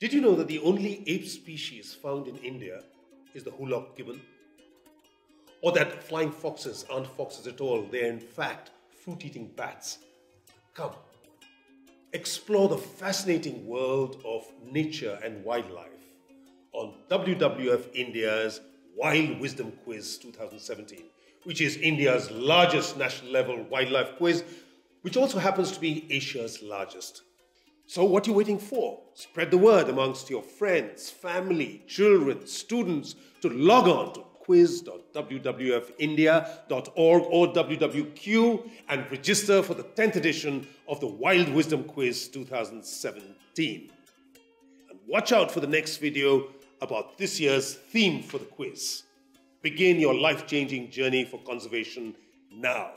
Did you know that the only ape species found in India is the hoolock gibbon? Or that flying foxes aren't foxes at all, they're in fact fruit eating bats? Come, explore the fascinating world of nature and wildlife on WWF India's Wild Wisdom Quiz 2017, which is India's largest national level wildlife quiz, which also happens to be Asia's largest. So, what are you waiting for? Spread the word amongst your friends, family, children, students to log on to quiz.wwfindia.org or WWQ and register for the 10th edition of the Wild Wisdom Quiz 2017. And watch out for the next video about this year's theme for the quiz. Begin your life changing journey for conservation now.